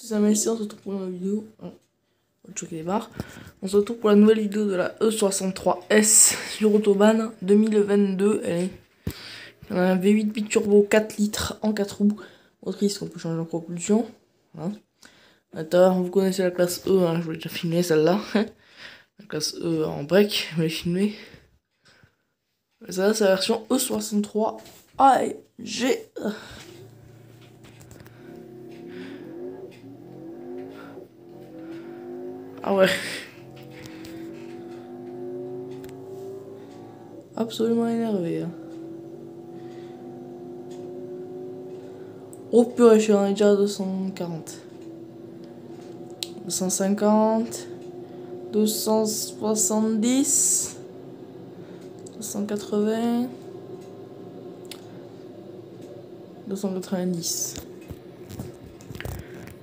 C'est un merci, on se retrouve pour une nouvelle vidéo. On va choquer les barres. On se retrouve pour la nouvelle vidéo de la E63S sur Autobahn 2022. Elle est un V8 biturbo 4 litres en 4 roues. Motrice qu'on peut changer en propulsion. Attends, vous connaissez la classe E, hein, je vous déjà filmé celle-là. La classe E en break, je l'ai filmé. Ça, c'est la version E63 AEG. Ah ouais. Absolument énervé. Hein. Oh purée, je suis déjà à 240. 250. 270. 280. 290.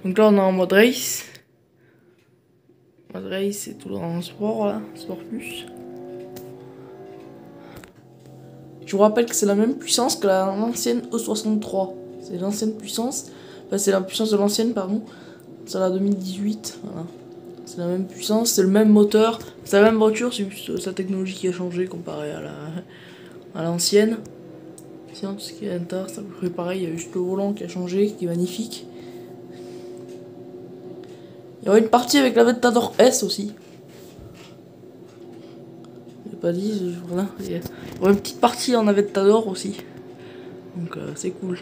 Donc là, on est en mode race. C'est tout le sport, là. Sport plus. Je vous rappelle que c'est la même puissance que l'ancienne E63. C'est l'ancienne puissance. Enfin, c'est la puissance de l'ancienne, pardon. C'est la 2018. Voilà. C'est la même puissance, c'est le même moteur. C'est la même voiture, c'est juste sa technologie qui a changé comparé à la à l'ancienne. Sinon, tout ce qui est à l'intérieur, c'est à peu près pareil. Il y a juste le volant qui a changé, qui est magnifique. Il y aura une partie avec la Ventador S aussi. Je pas dit, voilà. Il y aura une petite partie en Aventador aussi. Donc euh, c'est cool.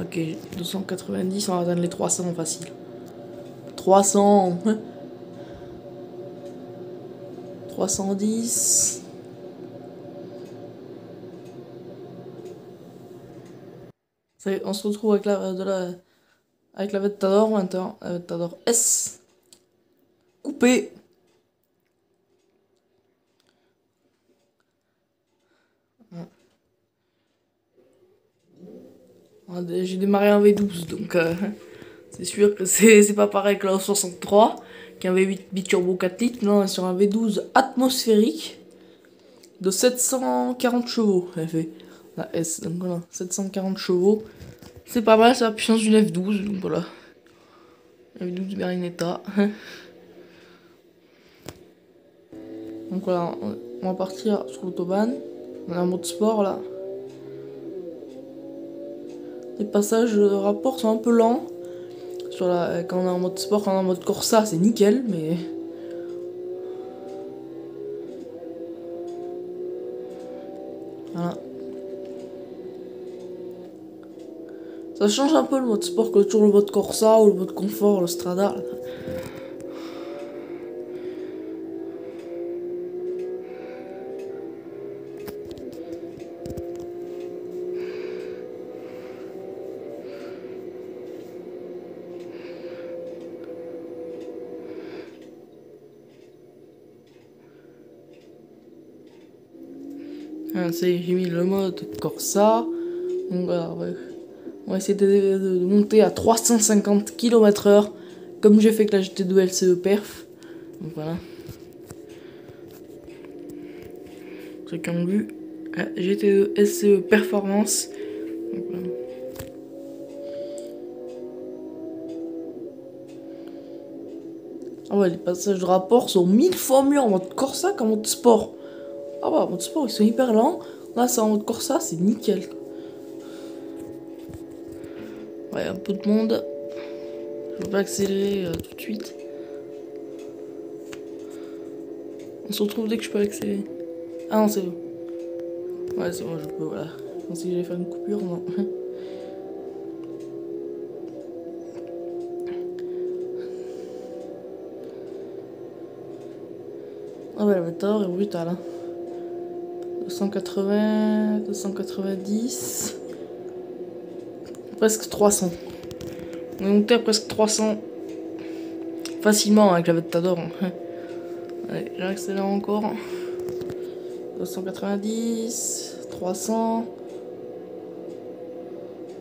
Ok, 290, on va atteindre les 300 facile. 300 310 on se retrouve avec la, de la, avec la Ventador maintenant, la Ventador S. Coupé. J'ai démarré en V12, donc euh, c'est sûr que c'est pas pareil que la 63, qui est un V8 biturbo 4 litres. Non, sur un V12 atmosphérique de 740 chevaux. La S, donc voilà, 740 chevaux. C'est pas mal, c'est la puissance d'une F12, donc voilà. F12 Berlinetta. donc voilà, on va partir sur l'autobahn. On a un mode sport là. Les passages de rapport sont un peu lents. Sur la, quand on est en mode sport, quand on est en mode Corsa, c'est nickel, mais. Voilà. Ça change un peu le mode sport que toujours le mode Corsa ou le mode confort, le Strada. Ah, j'ai mis le mode Corsa. Donc voilà, on va essayer de, monter à 350 km/h, comme j'ai fait avec la GT2 LCE Perf. Donc voilà. Ceux qui ont vu la GT2 LCE Performance. Ah ouais, les passages de rapport sont mille fois mieux en mode Corsa qu'en mode sport. Ah bah, en mode sport, ils sont hyper lents. Là, c'est en mode Corsa, c'est nickel. Ouais, un peu de monde. Je vais pas accélérer euh, tout de suite. On se retrouve dès que je peux accélérer. Ah non, c'est bon. Ouais, c'est bon, je peux, voilà. Je que j'allais faire une coupure, non. Ah ouais, la méthode est brutale. Hein. 280, 290, presque 300. On est monté à presque 300 facilement avec la Ventador. Allez, j'accélère encore. 290, 300,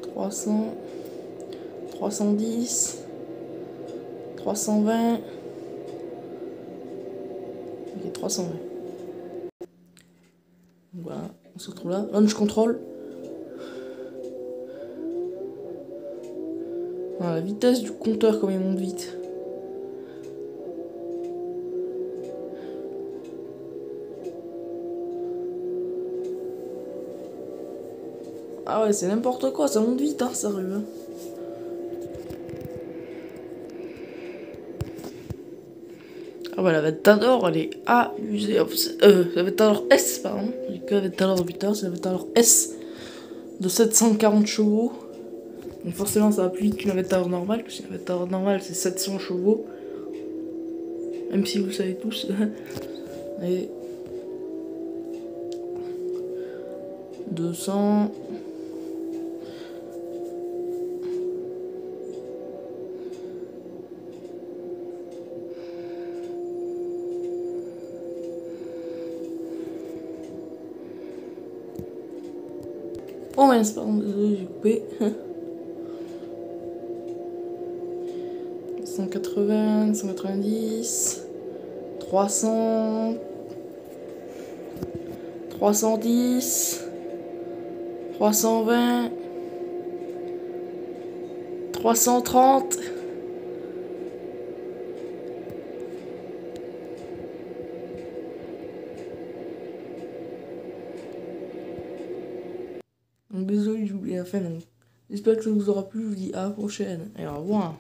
300, 310, 320, et 320. Voilà, on se retrouve là. Launch control. La vitesse du compteur, comme il monte vite. Ah ouais, c'est n'importe quoi, ça monte vite, hein, sérieux. Hein. Ah ouais, la Ventador, elle est abusée. Euh, la Ventador S, pardon. J'ai que la Ventador putain, c'est la S de 740 chevaux. Donc forcément, ça va plus vite qu'une Ventador normale, parce qu'une Ventador normale, c'est 700 chevaux. Même si vous savez tous. Et 200 Oh mince, pardon, désolé, j'ai coupé. 180, 190, 300, 310, 320, 330. Donc désolé, j'ai oublié fin. J'espère que ça vous aura plu. Je vous dis à la prochaine et au revoir.